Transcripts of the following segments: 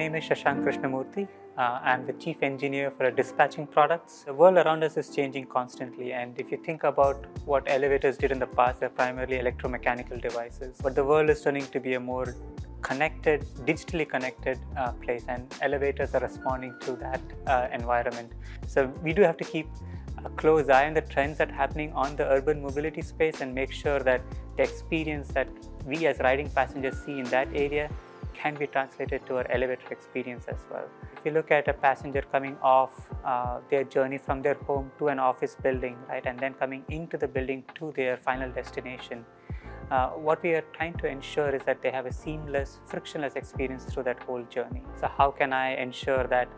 name is Shashank Krishnamurthy. Uh, I'm the chief engineer for dispatching products. The world around us is changing constantly, and if you think about what elevators did in the past, they're primarily electromechanical devices. But the world is turning to be a more connected, digitally connected uh, place, and elevators are responding to that uh, environment. So we do have to keep a close eye on the trends that are happening on the urban mobility space and make sure that the experience that we as riding passengers see in that area can be translated to our elevator experience as well. If you look at a passenger coming off uh, their journey from their home to an office building, right, and then coming into the building to their final destination, uh, what we are trying to ensure is that they have a seamless, frictionless experience through that whole journey. So how can I ensure that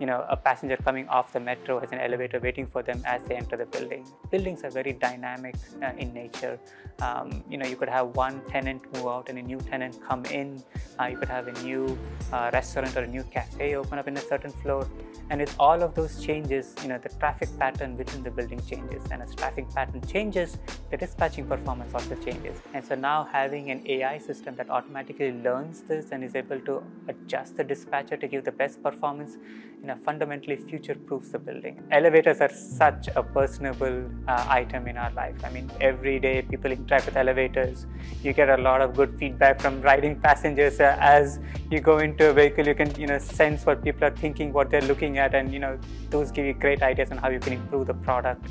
you know, a passenger coming off the metro has an elevator waiting for them as they enter the building. Buildings are very dynamic uh, in nature. Um, you know, you could have one tenant move out and a new tenant come in. Uh, you could have a new uh, restaurant or a new cafe open up in a certain floor. And with all of those changes, you know, the traffic pattern within the building changes. And as traffic pattern changes, the dispatching performance also changes. And so now having an AI system that automatically learns this and is able to adjust the dispatcher to give the best performance, you know, fundamentally future-proofs the building. Elevators are such a personable uh, item in our life. I mean, every day people interact with elevators. You get a lot of good feedback from riding passengers uh, as you go into a vehicle. You can, you know, sense what people are thinking, what they're looking at, and you know, those give you great ideas on how you can improve the product.